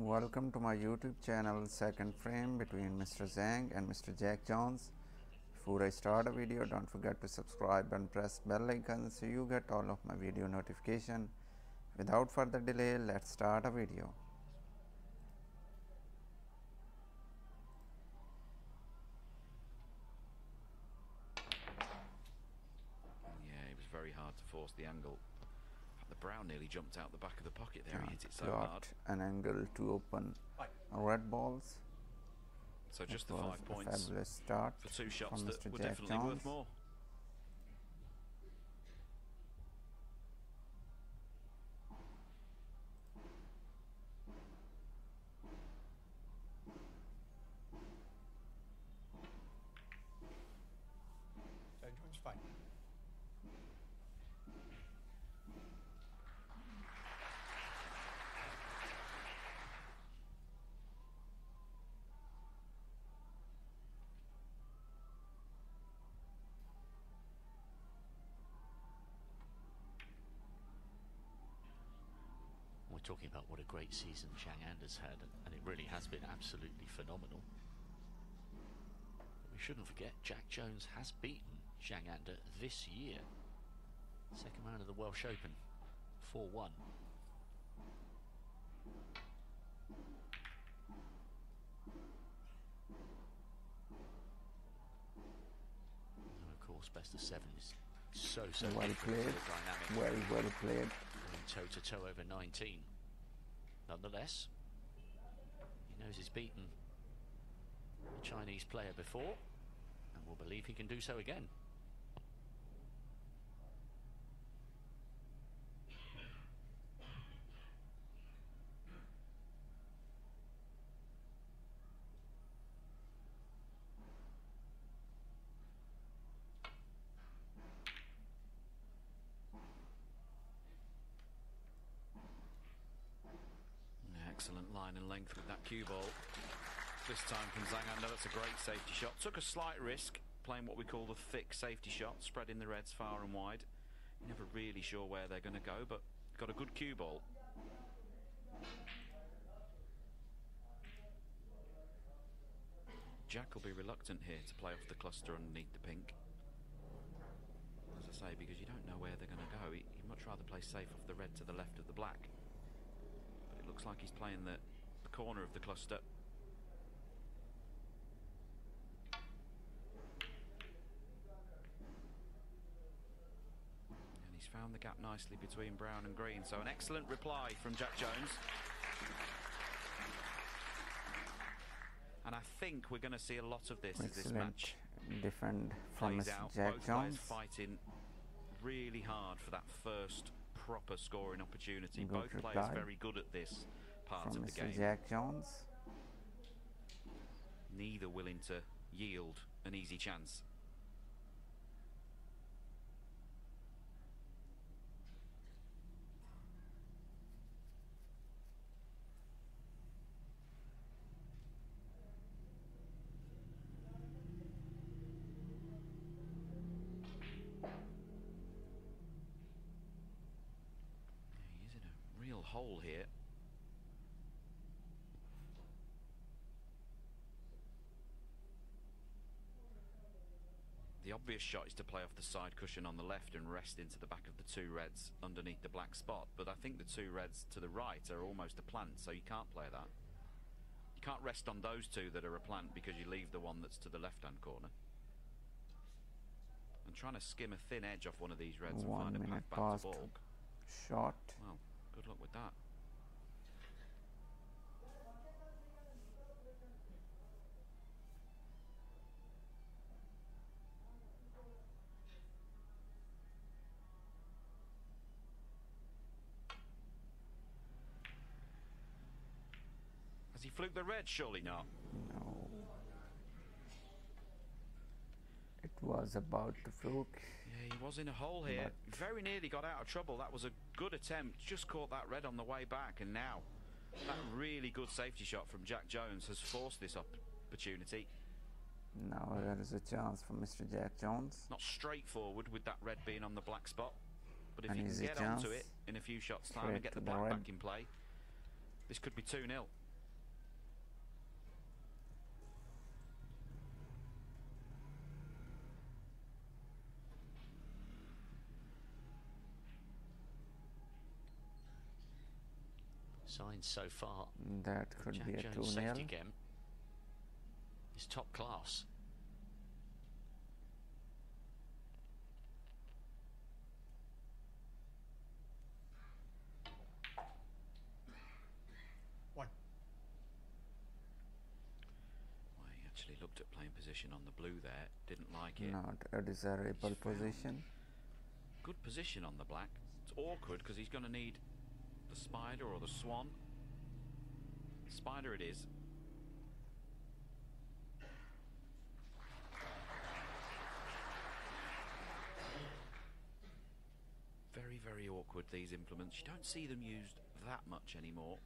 Welcome to my YouTube channel Second Frame between Mr. Zhang and Mr. Jak Jones. Before I start a video don't forget to subscribe and press bell icon so you get all of my video notification. Without further delay let's start a video. Yeah, it was very hard to force the angle. The brown nearly jumped out the back of the pocket there. He hit it so Got hard. an angle to open red balls. So just It the was five a points fabulous start for two shots from that Mr. were Jak definitely Jones. worth more. We're talking about what a great season Zhang has had, and it really has been absolutely phenomenal. But we shouldn't forget, Jak Jones has beaten Zhang Anda this year. Second round of the Welsh Open, 4-1. And of course, best of seven is so, so Well played. Very well played. Going toe to toe over 19. Nonetheless, he knows he's beaten a Chinese player before and will believe he can do so again. Excellent line and length with that cue ball. This time from Zhang Anda, that's a great safety shot. Took a slight risk playing what we call the thick safety shot, spreading the reds far and wide. Never really sure where they're going to go, but got a good cue ball. Jak will be reluctant here to play off the cluster underneath the pink. As I say, because you don't know where they're going to go. He- He'd much rather play safe off the red to the left of the black. But it looks like he's playing the corner of the cluster. And he's found the gap nicely between brown and green. So an excellent reply from Jak Jones. And I think we're going to see a lot of this as this match defend from plays out. Jak Both players Jones. fighting really hard for that first proper scoring opportunity. Good Both reply players very good at this From of the Mr. game. Jak Jones. Neither willing to yield an easy chance. He's in a real hole here. Obvious shot is to play off the side cushion on the left and rest into the back of the two reds underneath the black spot. But I think the two reds to the right are almost a plant, so you can't play that. You can't rest on those two that are a plant because you leave the one that's to the left-hand corner. I'm trying to skim a thin edge off one of these reds and find a path back to balk. Shot. Well, good luck with that. Red? Surely not. No. It was about to fluke. Yeah, he was in a hole here. Very nearly got out of trouble. That was a good attempt. Just caught that red on the way back, and now that really good safety shot from Jak Jones has forced this opportunity. Now there is a chance for Mr. Jak Jones. Not straightforward with that red being on the black spot, but if An you can get onto it in a few shots time Straight and get the black back in play, this could be 2 0. Signs so far. That could Jak be a Jones 2 0. safety game is top class. One. Well, he actually looked at playing position on the blue there, didn't like it. Not a desirable He's position. Good position on the black. It's awkward because he's going to need the spider or the swan. Spider it is. Very, very awkward, these implements. You don't see them used that much anymore.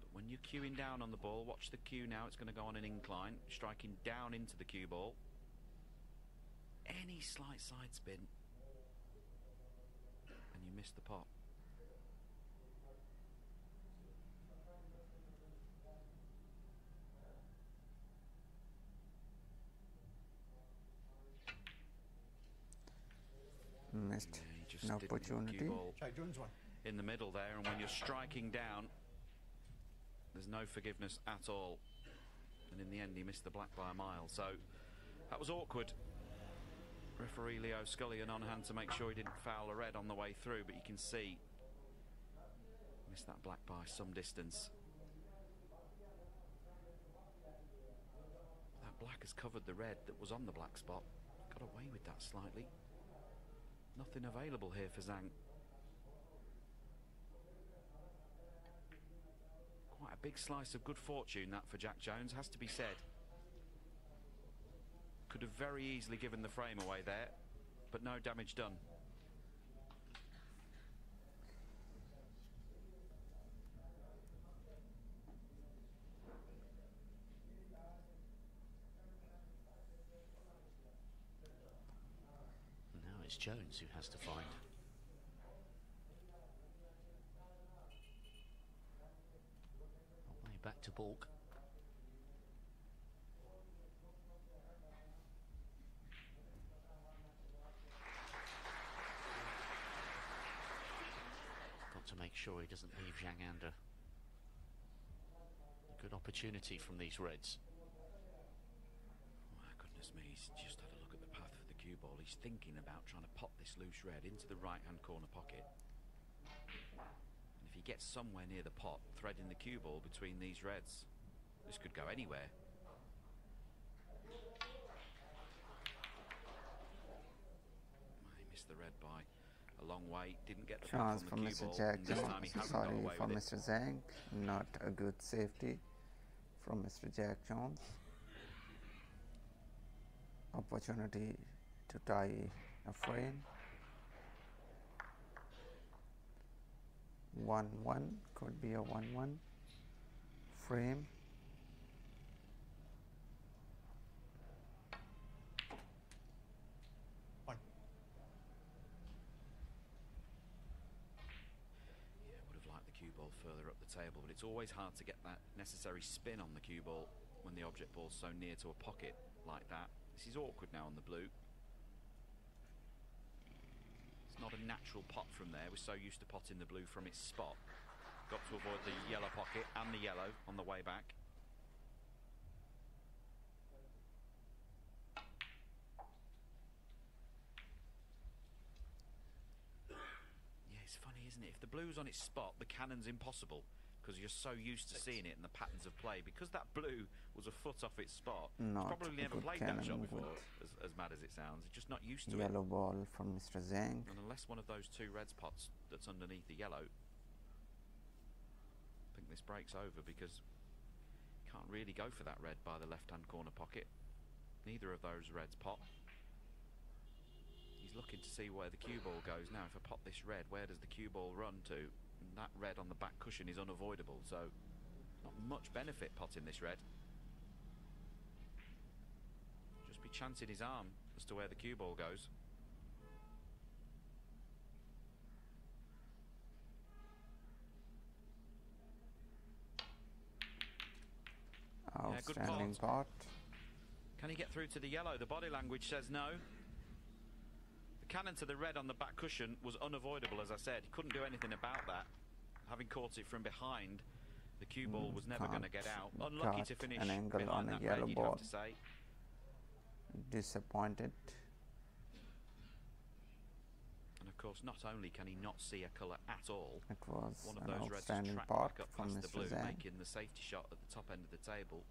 But when you're queuing down on the ball, watch the cue now. It's going to go on an incline, striking down into the cue ball. Any slight side spin, and you miss the pot. Missed just an didn't hit the cue opportunity. ball Jak Jones one. in the middle there, and when you're striking down, there's no forgiveness at all. And in the end, he missed the black by a mile. So that was awkward. Referee Leo Scullion on hand to make sure he didn't foul the red on the way through, but you can see missed that black by some distance. That black has covered the red that was on the black spot. Got away with that slightly. Nothing available here for Zhang. Quite a big slice of good fortune that for Jak Jones, has to be said. Could have very easily given the frame away there, but no damage done. Now it's Jones who has to find. Way back to Balk. Got to make sure he doesn't leave Zhang Anda. Good opportunity from these Reds. My goodness me, he's just had a look at the path of the cue ball. He's thinking about trying to pop this loose red into the right hand corner pocket. And if he gets somewhere near the pot, threading the cue ball between these reds, this could go anywhere. He missed the red by a long way, didn't get the Chance for the Mr. cue ball, Jak this time he Jones. Sorry for it. Mr. Zhang. Not a good safety from Mr. Jak Jones. Opportunity to tie a frame. 1 1 could be a 1 1 frame. One. Yeah, would have liked the cue ball further up the table, but it's always hard to get that necessary spin on the cue ball when the object ball's so near to a pocket like that. This is awkward now on the blue. It's not a natural pot from there. We're so used to potting the blue from its spot. Got to avoid the yellow pocket and the yellow on the way back. Yeah, it's funny, isn't it? If the blue's on its spot, the cannon's impossible because you're so used to seeing it and the patterns of play. Because that blue was a foot off its spot, it's probably never played that shot before, as, as mad as it sounds. It's just not used to it. Yellow ball from Mr. Zhang. And unless one of those two reds pots that's underneath the yellow, I think this breaks over because you can't really go for that red by the left-hand corner pocket. Neither of those reds pot. He's looking to see where the cue ball goes. Now, if I pot this red, where does the cue ball run to? And that red on the back cushion is unavoidable, so not much benefit potting this red. Just be chancing his arm as to where the cue ball goes. good Outstanding pot. pot. Can he get through to the yellow? The body language says no. Cannon to the red on the back cushion was unavoidable, as I said. He couldn't do anything about that. having caught it from behind, the cue ball Mm, was never going to get out. Unlucky to finish an angle behind on a yellow red, you'd ball. have to say. Disappointed. And of course, not only can he not see a colour at all, It was one of an those reds tracked back up past the blue, making the safety shot at the top end of the table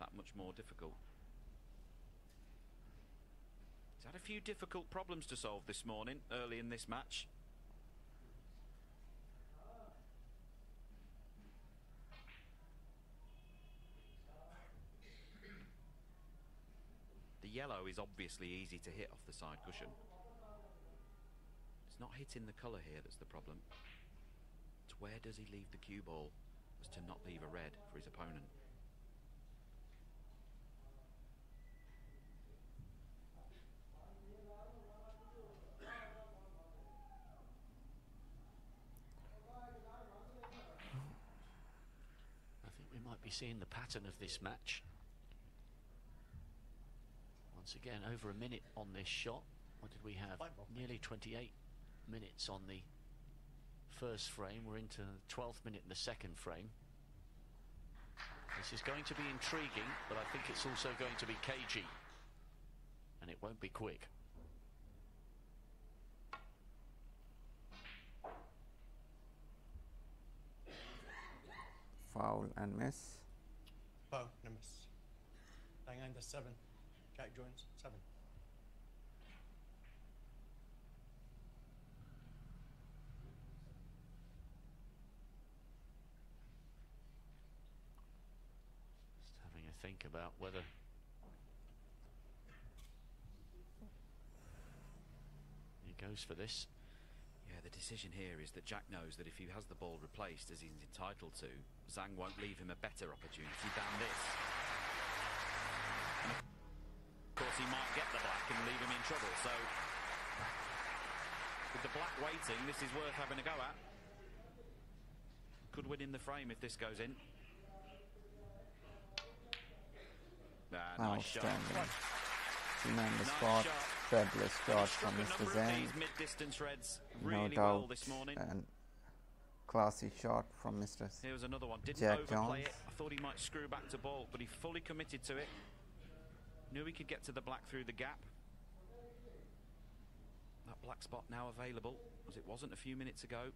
that much more difficult. He's had a few difficult problems to solve this morning, early in this match. The yellow is obviously easy to hit off the side cushion. It's not hitting the colour here that's the problem. It's where does he leave the cue ball as to not leave a red for his opponent. I think we might be seeing the pattern of this match. Once again, over a minute on this shot. What did we have? Five. Nearly 28 minutes on the first frame. We're into the 12th minute in the second frame. This is going to be intriguing, but I think it's also going to be cagey. And it won't be quick. Foul and miss. Miss. Zhang Anda seven. Jak Jones, seven. Just having a think about whether he goes for this. The decision here is that Jak knows that if he has the ball replaced as he's entitled to, Zhang won't leave him a better opportunity than this. And of course, he might get the black and leave him in trouble. So, with the black waiting, this is worth having a go at. Could win in the frame if this goes in. Ah, nice shot. Tremendous Nice spot. shot. Fabulous shot from Mr. Zhang. mid-distance reds No doubt. well this morning. And classy shot from Mr. S- Here was another one. Didn't Jak overplay Jones. it. I thought he might screw back to ball, but he fully committed to it. Knew he could get to the black through the gap. That black spot now available, as it wasn't a few minutes ago.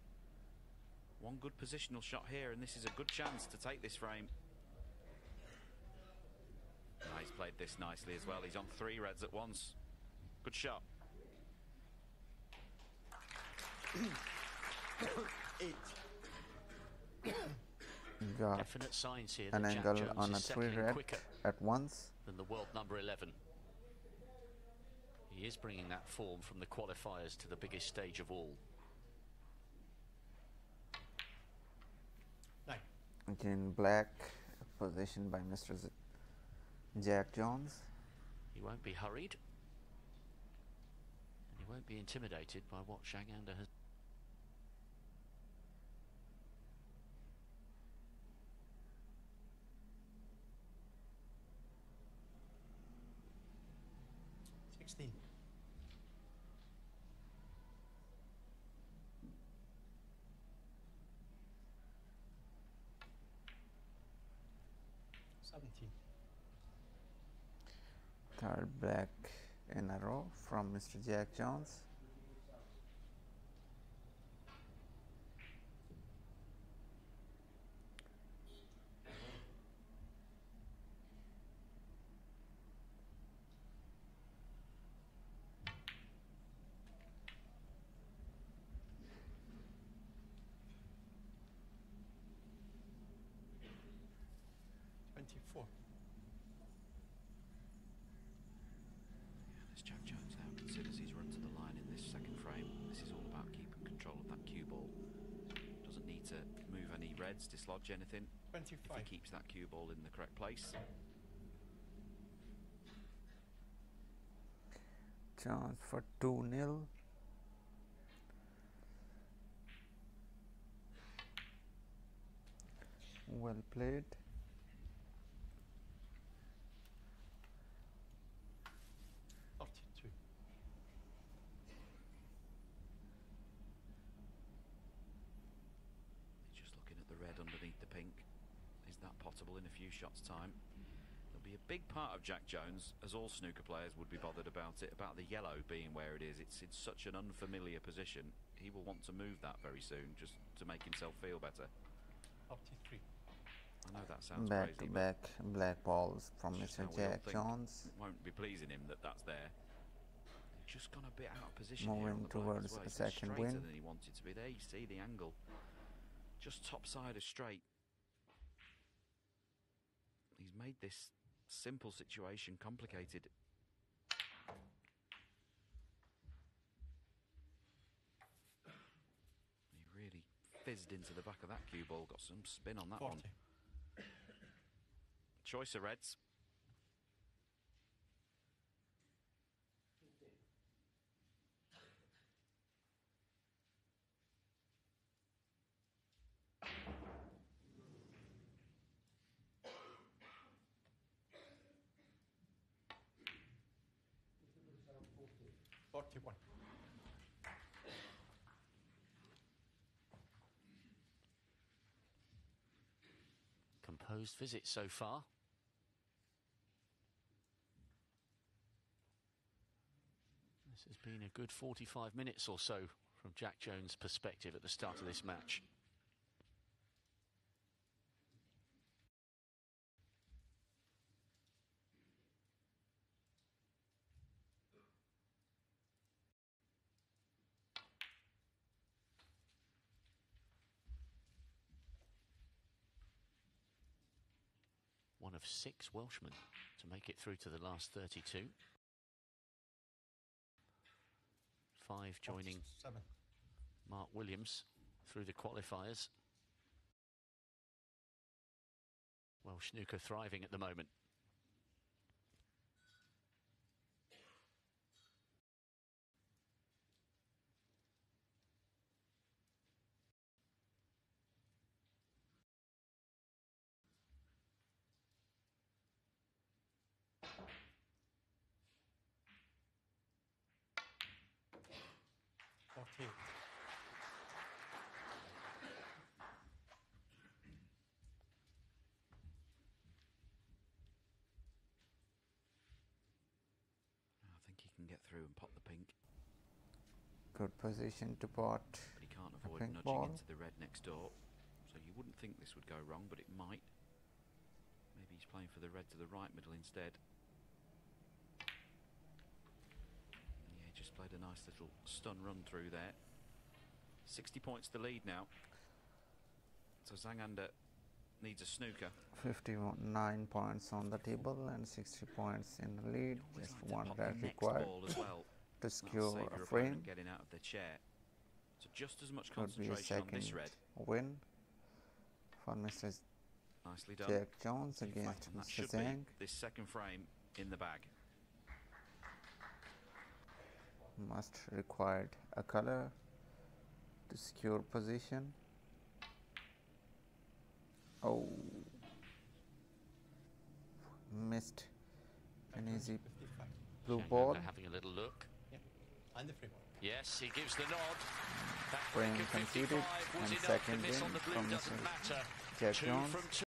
One good positional shot here, and this is a good chance to take this frame. He's played this nicely as well. He's on three reds at once. Good shot. Eight. got Definite signs here an that Jak angle Jones on a three red at once. than the world number 11. He is bringing that form from the qualifiers to the biggest stage of all. Nine. In black position by Mr. Z- Jak Jones. He won't be hurried. And won't be intimidated by what Zhang Anda has. Sixteen. Seventeen. Third black in a row from Mr. Jak Jones. Twenty-four. As Jak Jones now considers he's run to the line in this second frame, this is all about keeping control of that cue ball. Doesn't need to move any reds, dislodge anything. If he keeps that cue ball in the correct place. Chance for 2 0. Well played. Thirty-two. spottable in a few shots' time. There'll be a big part of Jak Jones, as all snooker players would be bothered about it, about the yellow being where it is. It's in such an unfamiliar position. He will want to move that very soon just to make himself feel better. 43. I know that sounds Back to crazy, but back black balls from Mr. how we all Jak. Jones. it won't be pleasing him that that's there. Just gone a bit out of position here Moving on the black as towards well. a He's gone second straighter win. than he wanted to be. There you see the angle. Just top side of straight. He's made this simple situation complicated. He really fizzed into the back of that cue ball. Got some spin on that 40. one. Choice of reds. Composed visit so far. This has been a good 45 minutes or so from Jak Jones' perspective at the start of this match. One of six Welshmen to make it through to the last 32. Five joining 47. Mark Williams through the qualifiers. Welsh snooker thriving at the moment. Forty-eight. I think he can get through and pop the pink, Good position to pot. but he can't avoid nudging ball. into the red next door. So you wouldn't think this would go wrong, but it might. Maybe he's playing for the red to the right middle instead. Yeah, he just played a nice little stun run through there. 60 points to lead now. So Zhang Anda needs a snooker. 59 points on the table and 60 points in the lead. Just one red required well. to secure a frame. getting out of their chair. So just as much Could be a concentration on second this red. win for Mr. Nicely done. Jak Jones In against fact, Mr. Zhang. this second frame in the bag. Must required a color to secure position. Oh, missed an easy blue Shanghai ball. having a little look. Yeah. And the free ball. Yes, he gives the nod. That Frame break of conceded and enough. second the miss win on the blue from doesn't Mr. matter. Jak Jones. from two.